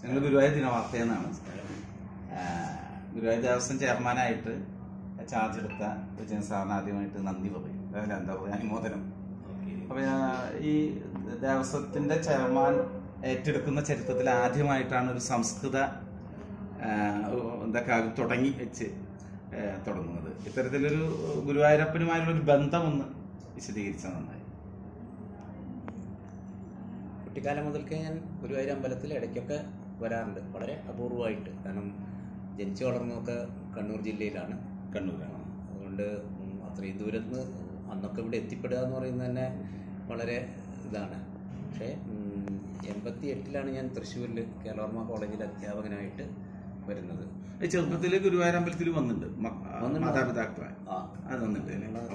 ഞങ്ങൾ ഗുരുവായൂർ ദിനവാർത്തയെന്നാണ് ആ, ഗുരുവായൂർ ദേവസ്വം ചെയർമാനായിട്ട് ചാർജ് എടുത്ത വിജയൻ സാറിന് ആദ്യമായിട്ട് നന്ദി പറയും. അതായത് എന്താ പറയുക അനുമോദനം. അപ്പൊ ഈ ദേവസ്വത്തിന്റെ ചെയർമാൻ ഏറ്റെടുക്കുന്ന ചരിത്രത്തിൽ ആദ്യമായിട്ടാണ് ഒരു സംസ്കൃത എന്താ തുടങ്ങി വെച്ച് തുടങ്ങുന്നത്. ഇത്തരത്തിലൊരു ഗുരുവായൂരപ്പനുമായുള്ള ഒരു ബന്ധം ഒന്ന് വിശദീകരിച്ചാൽ നന്നായി. കുട്ടിക്കാലം മുതൽക്കേ ഞാൻ ഗുരുവായൂർ അമ്പലത്തിൽ ഇടയ്ക്കൊക്കെ വരാറുണ്ട്. വളരെ അപൂർവമായിട്ട് കാരണം ജനിച്ചു വളർന്നതൊക്കെ കണ്ണൂർ ജില്ലയിലാണ്. കണ്ണൂരാണ്. അതുകൊണ്ട് അത്രയും ദൂരത്ത് നിന്ന് അന്നൊക്കെ ഇവിടെ എത്തിപ്പെടുക എന്ന് പറയുന്നത് തന്നെ വളരെ ഇതാണ്. പക്ഷേ എൺപത്തി എട്ടിലാണ് ഞാൻ തൃശ്ശൂരിൽ കേരളവർമ്മ കോളേജിൽ അധ്യാപകനായിട്ട് വരുന്നത്. ഗുരുവായൂർ അമ്പലത്തിൽ വന്നിട്ടുണ്ട്. മാതാപിതാക്കളെ ആ അത്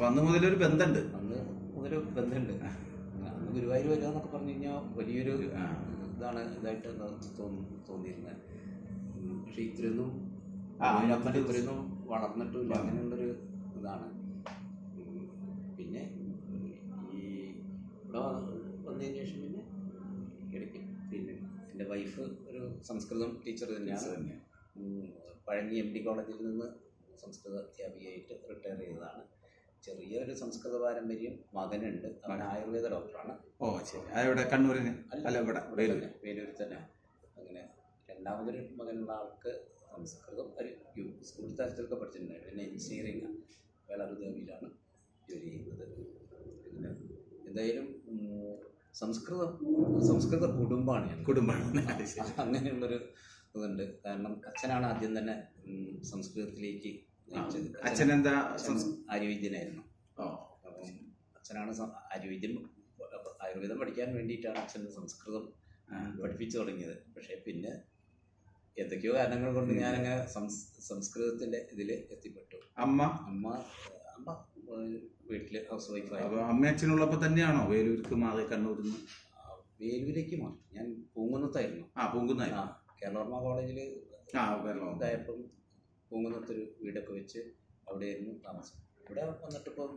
അന്ന് മുതലൊരു ബന്ധമുണ്ട് അന്ന് മുതൽ ബന്ധമുണ്ട് അന്ന് ഗുരുവായൂർ വരിക എന്നൊക്കെ പറഞ്ഞു കഴിഞ്ഞാൽ വലിയൊരു. ഇതാണ് ഇതായിട്ട് തോന്നി തോന്നിയിരുന്നത് പക്ഷെ ഇത്രയൊന്നും ഇത്രയൊന്നും വളർന്നിട്ടില്ല അങ്ങനെയുള്ളൊരു ഇതാണ്. പിന്നെ ഈ ഇവിടെ വന്നതിന് ശേഷം പിന്നെ ഇടയ്ക്ക് പിന്നെ എന്റെ വൈഫ് ഒരു സംസ്കൃതം ടീച്ചർ തന്നെയാണ്. പഴഞ്ഞി എം ഡി കോളേജിൽ നിന്ന് സംസ്കൃത അധ്യാപികയായിട്ട് റിട്ടയർ ചെയ്തതാണ്. ചെറിയൊരു സംസ്കൃത പാരമ്പര്യം മകനുണ്ട്. അവൻ ആയുർവേദ ഡോക്ടറാണ്. ഓ ശരി. അവിടെ കണ്ണൂരിന്? അല്ല ഇവിടെ. വേലൂർ തന്നെ വേലൂരിൽ തന്നെ. അങ്ങനെ രണ്ടാമതൊരു മകനുള്ള ആൾക്ക് സംസ്കൃതം ഒരു യു സ്കൂൾ തലത്തിലൊക്കെ പഠിച്ചിട്ടുണ്ടായിരുന്നു പിന്നെ എഞ്ചിനീയറിംഗ് വേളറുദേവിയിലാണ് ജോലി ചെയ്യുന്നത്. പിന്നെ എന്തായാലും സംസ്കൃതം സംസ്കൃത കുടുംബമാണ് ഞാൻ കുടുംബമാണ്. അങ്ങനെയുള്ളൊരു ഇതുണ്ട്. കാരണം അച്ഛനാണ് ആദ്യം തന്നെ സംസ്കൃതത്തിലേക്ക് അച്ഛൻ എന്താ ആര്യവൈദ്യനായിരുന്നു അച്ഛനാണ് ആര്യവൈദ്യം ആയുർവേദം പഠിക്കാൻ വേണ്ടിയിട്ടാണ് അച്ഛൻ സംസ്കൃതം. പഠിപ്പിച്ചു തുടങ്ങിയത്. പക്ഷേ പിന്നെ എന്തൊക്കെയോ കാരണങ്ങൾ കൊണ്ട് ഞാൻ അങ്ങനെ സംസ്കൃതത്തിന്റെ ഇതിൽ എത്തിപ്പെട്ടു. അമ്മ? അമ്മ അമ്മ വീട്ടിലെ ഹൗസ് വൈഫായി. അമ്മ അച്ഛനുള്ളപ്പോ തന്നെയാണോ വേലൂർക്ക് മാറി കണ്ണൂരിൽ നിന്ന് വേലൂരേക്ക് മാറി. ഞാൻ പൂങ്കുന്നത്തായിരുന്നു. ആ പൂങ്കുന്ന കേരളവർമ്മ കോളേജിൽ ആ കേരളം ഇതായപ്പം പൂങ്കുന്നത്തൊരു വീടൊക്കെ വെച്ച് അവിടെയായിരുന്നു താമസം. ഇവിടെ വന്നിട്ടിപ്പം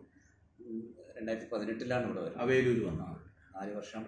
രണ്ടായിരത്തി പതിനെട്ടിലാണ് ഇവിടെ വരുന്നത്. അവയിലൂർ വന്നത് നാല് വർഷം